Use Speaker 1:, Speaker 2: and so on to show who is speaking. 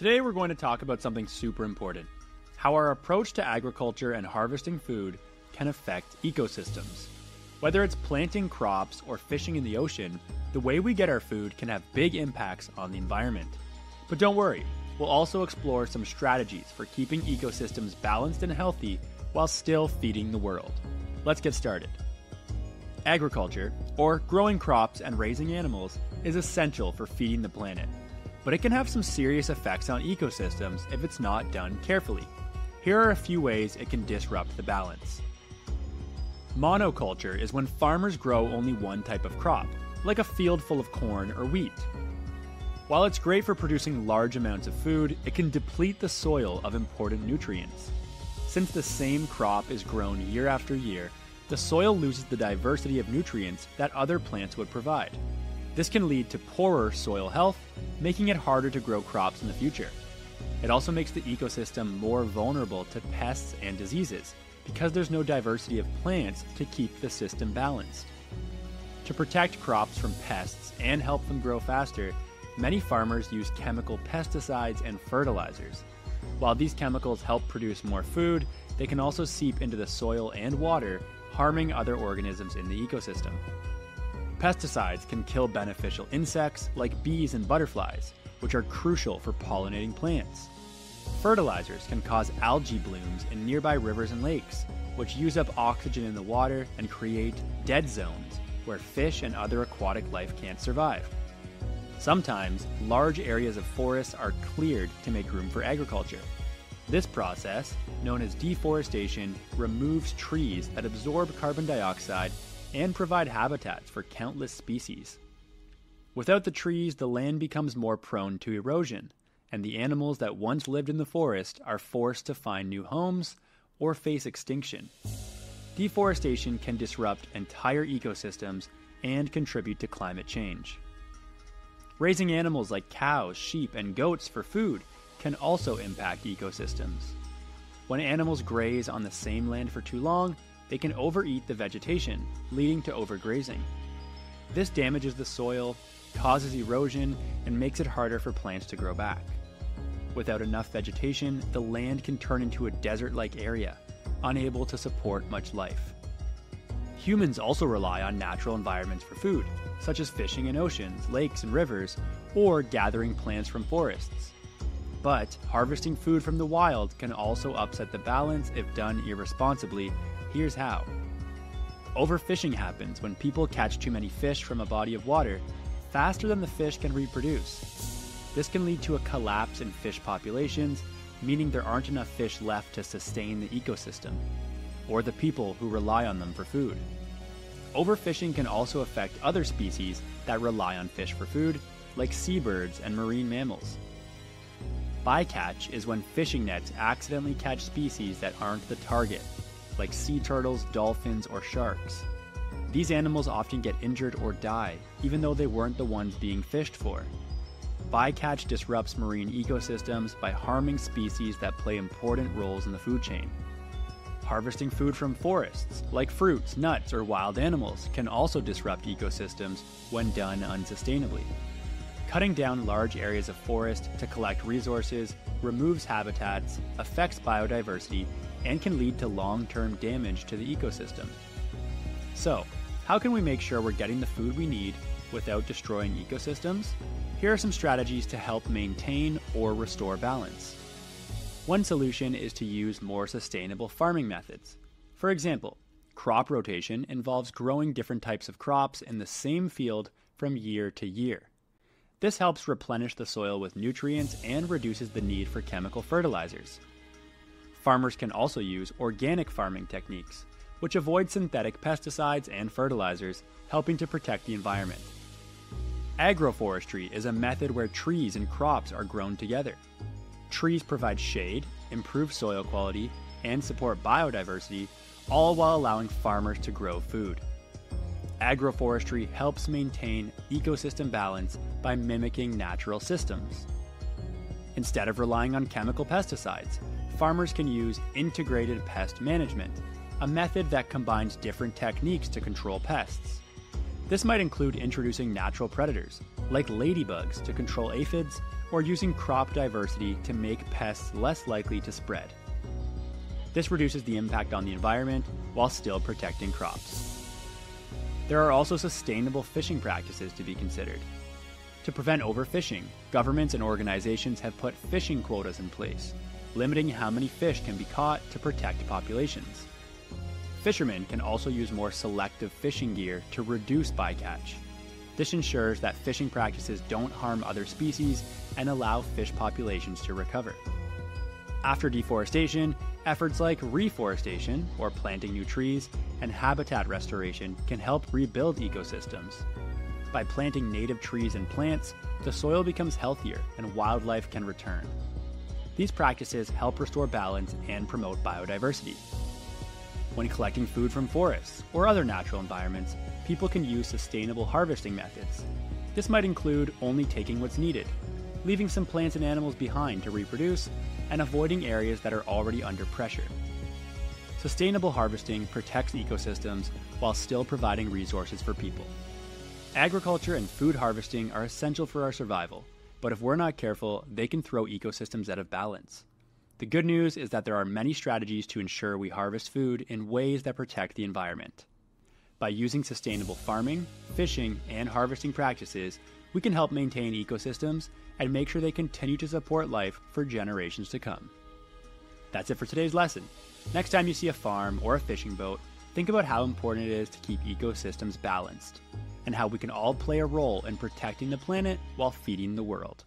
Speaker 1: Today, we're going to talk about something super important how our approach to agriculture and harvesting food can affect ecosystems. Whether it's planting crops or fishing in the ocean, the way we get our food can have big impacts on the environment. But don't worry, we'll also explore some strategies for keeping ecosystems balanced and healthy while still feeding the world. Let's get started. Agriculture, or growing crops and raising animals, is essential for feeding the planet. But it can have some serious effects on ecosystems if it's not done carefully. Here are a few ways it can disrupt the balance. Monoculture is when farmers grow only one type of crop, like a field full of corn or wheat. While it's great for producing large amounts of food, it can deplete the soil of important nutrients. Since the same crop is grown year after year, the soil loses the diversity of nutrients that other plants would provide. This can lead to poorer soil health, making it harder to grow crops in the future. It also makes the ecosystem more vulnerable to pests and diseases because there's no diversity of plants to keep the system balanced. To protect crops from pests and help them grow faster, many farmers use chemical pesticides and fertilizers. While these chemicals help produce more food, they can also seep into the soil and water, harming other organisms in the ecosystem. Pesticides can kill beneficial insects like bees and butterflies, which are crucial for pollinating plants. Fertilizers can cause algae blooms in nearby rivers and lakes, which use up oxygen in the water and create dead zones where fish and other aquatic life can't survive. Sometimes, large areas of forests are cleared to make room for agriculture. This process, known as deforestation, removes trees that absorb carbon dioxide and provide habitats for countless species. Without the trees, the land becomes more prone to erosion, and the animals that once lived in the forest are forced to find new homes or face extinction. Deforestation can disrupt entire ecosystems and contribute to climate change. Raising animals like cows, sheep, and goats for food can also impact ecosystems. When animals graze on the same land for too long, they can overeat the vegetation, leading to overgrazing. This damages the soil, causes erosion, and makes it harder for plants to grow back. Without enough vegetation, the land can turn into a desert like area, unable to support much life. Humans also rely on natural environments for food, such as fishing in oceans, lakes, and rivers, or gathering plants from forests. But harvesting food from the wild can also upset the balance if done irresponsibly. Here's how. Overfishing happens when people catch too many fish from a body of water faster than the fish can reproduce. This can lead to a collapse in fish populations, meaning there aren't enough fish left to sustain the ecosystem, or the people who rely on them for food. Overfishing can also affect other species that rely on fish for food, like seabirds and marine mammals. Bycatch is when fishing nets accidentally catch species that aren't the target, like sea turtles, dolphins, or sharks. These animals often get injured or die, even though they weren't the ones being fished for. Bycatch disrupts marine ecosystems by harming species that play important roles in the food chain. Harvesting food from forests, like fruits, nuts, or wild animals, can also disrupt ecosystems when done unsustainably. Cutting down large areas of forest to collect resources removes habitats, affects biodiversity, and can lead to long term damage to the ecosystem. So, how can we make sure we're getting the food we need without destroying ecosystems? Here are some strategies to help maintain or restore balance. One solution is to use more sustainable farming methods. For example, crop rotation involves growing different types of crops in the same field from year to year. This helps replenish the soil with nutrients and reduces the need for chemical fertilizers. Farmers can also use organic farming techniques, which avoid synthetic pesticides and fertilizers, helping to protect the environment. Agroforestry is a method where trees and crops are grown together. Trees provide shade, improve soil quality, and support biodiversity, all while allowing farmers to grow food. Agroforestry helps maintain ecosystem balance by mimicking natural systems. Instead of relying on chemical pesticides, farmers can use integrated pest management, a method that combines different techniques to control pests. This might include introducing natural predators, like ladybugs to control aphids, or using crop diversity to make pests less likely to spread. This reduces the impact on the environment while still protecting crops. There are also sustainable fishing practices to be considered. To prevent overfishing, governments and organizations have put fishing quotas in place, limiting how many fish can be caught to protect populations. Fishermen can also use more selective fishing gear to reduce bycatch. This ensures that fishing practices don't harm other species and allow fish populations to recover. After deforestation, efforts like reforestation, or planting new trees, and habitat restoration can help rebuild ecosystems. By planting native trees and plants, the soil becomes healthier and wildlife can return. These practices help restore balance and promote biodiversity. When collecting food from forests or other natural environments, people can use sustainable harvesting methods. This might include only taking what's needed, leaving some plants and animals behind to reproduce, and avoiding areas that are already under pressure. Sustainable harvesting protects ecosystems while still providing resources for people. Agriculture and food harvesting are essential for our survival, but if we're not careful, they can throw ecosystems out of balance. The good news is that there are many strategies to ensure we harvest food in ways that protect the environment. By using sustainable farming, fishing, and harvesting practices, we can help maintain ecosystems and make sure they continue to support life for generations to come. That's it for today's lesson. Next time you see a farm or a fishing boat, think about how important it is to keep ecosystems balanced and how we can all play a role in protecting the planet while feeding the world.